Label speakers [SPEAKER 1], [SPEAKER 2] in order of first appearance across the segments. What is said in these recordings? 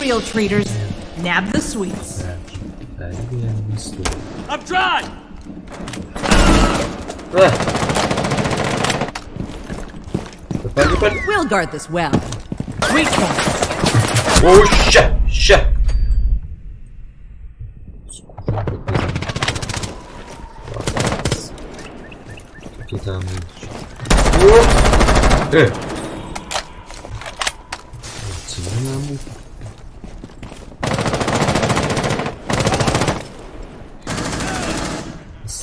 [SPEAKER 1] real treaters. Nab the sweets.
[SPEAKER 2] I'm dry!
[SPEAKER 3] Ah. Cepat cepat.
[SPEAKER 1] We'll guard this well. Sweet corn.
[SPEAKER 3] Oh shit, shit. Kita ambil. Oh. Eh.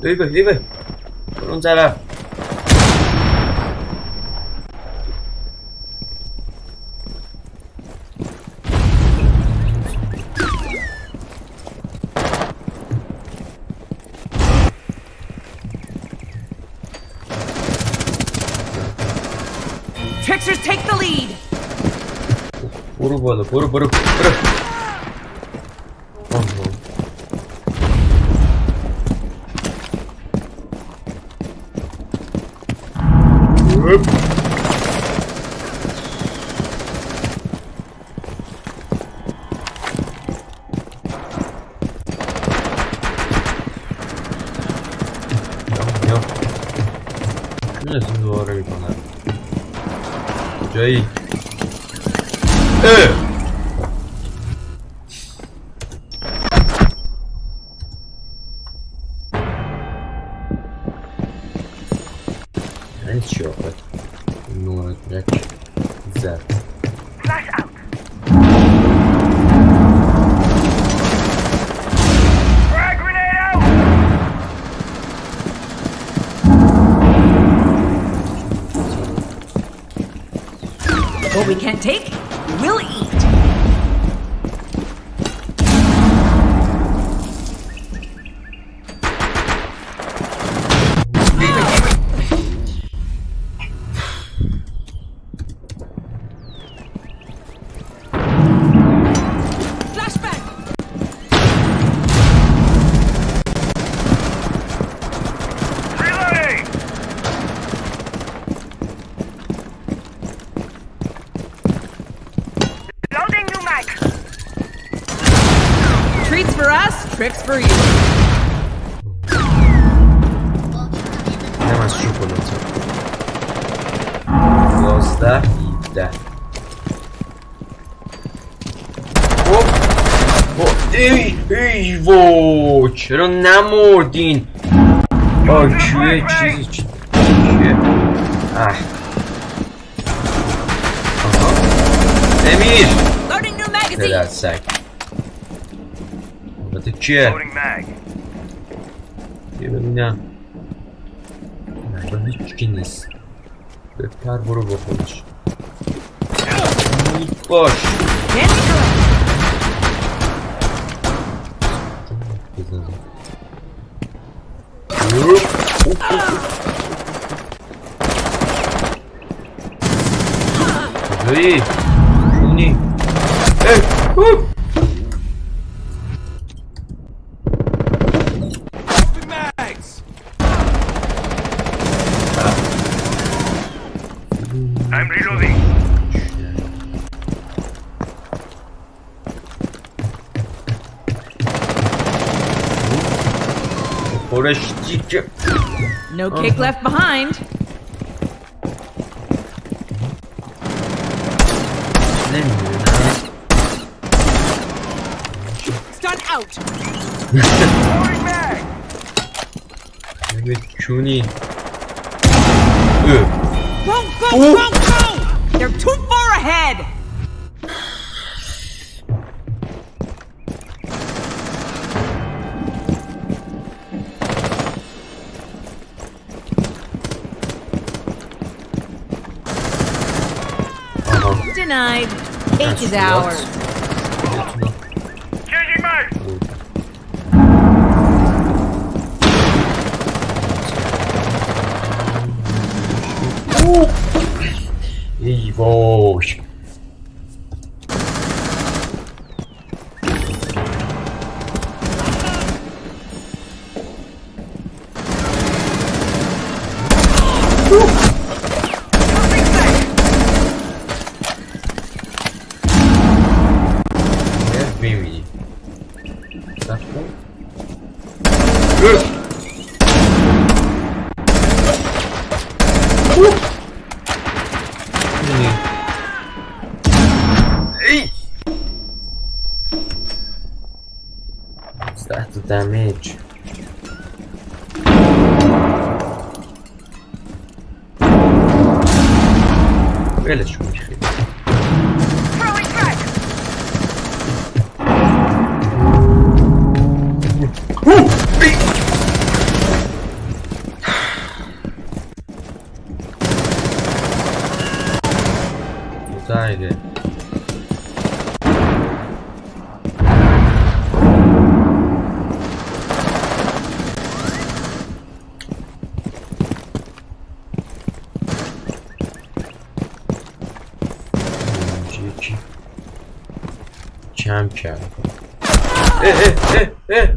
[SPEAKER 3] Lieber, lieber. Von unserer.
[SPEAKER 1] Tricksters take the lead.
[SPEAKER 3] Vuru bolu, vuru, vuru. Hop. Yok. Neresi doğru bir bana? Jay. Ee. Headshot. Numara direkt. Güzel.
[SPEAKER 4] Flash out. Frag grenade out.
[SPEAKER 1] What we can't take, we'll eat. Flashbang!
[SPEAKER 4] Reloading. Loading new mag.
[SPEAKER 1] Treats for us, tricks for you.
[SPEAKER 3] Nemáš šupunucu. Hvězda jde. Op. O, ej, ej, vo, čero namordin. O, čuje, čuje, čuje. Ah. Aha. Demir.
[SPEAKER 1] Loading new magazine.
[SPEAKER 3] Relax,
[SPEAKER 1] sakin. Да
[SPEAKER 3] ты че? Ты меня... Buradan hiç fikiriniz. Öper vuru
[SPEAKER 2] bakılır. Boş.
[SPEAKER 4] Çok iyi.
[SPEAKER 3] No kick
[SPEAKER 1] uh -huh. left behind. Stun out.
[SPEAKER 3] With Chuni. Won't
[SPEAKER 1] go, go! They're too far ahead! denied. Eight is ours.
[SPEAKER 3] Changing mag! Evil.
[SPEAKER 4] Woo! damage.
[SPEAKER 3] Вылечу их. Куда или? champion. Eh, eh, eh, eh!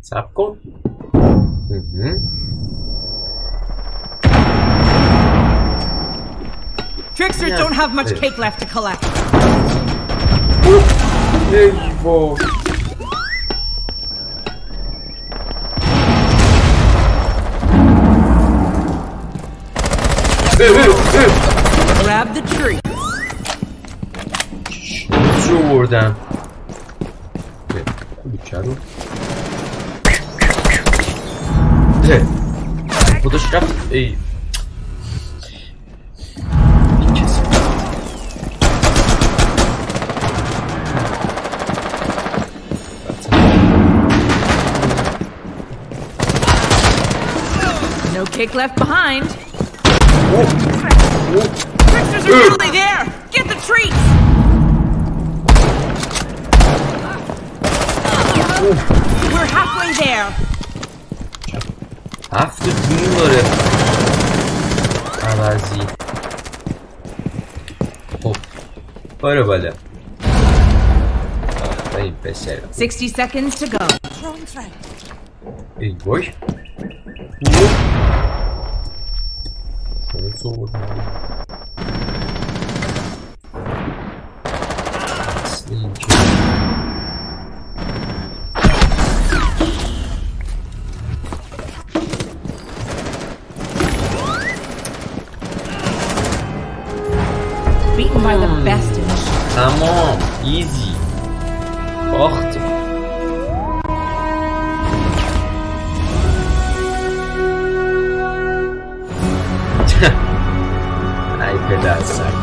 [SPEAKER 3] Sapko? Mhm.
[SPEAKER 1] Tricksters
[SPEAKER 3] yeah.
[SPEAKER 1] don't have much cake left to collect. Grab the tree.
[SPEAKER 3] چی آوردم کوچه رو اه. خودش رفت ای این کسی
[SPEAKER 1] No cake left behind.
[SPEAKER 3] اوه. اوه.
[SPEAKER 1] Tricksters are nearly there. Get the treats. We're halfway there.
[SPEAKER 3] After bunları. Arazi. Hop. Para böyle. Aí, percebe.
[SPEAKER 1] 60 seconds to go.
[SPEAKER 3] Ei, boy. Pulou. Pulou, It.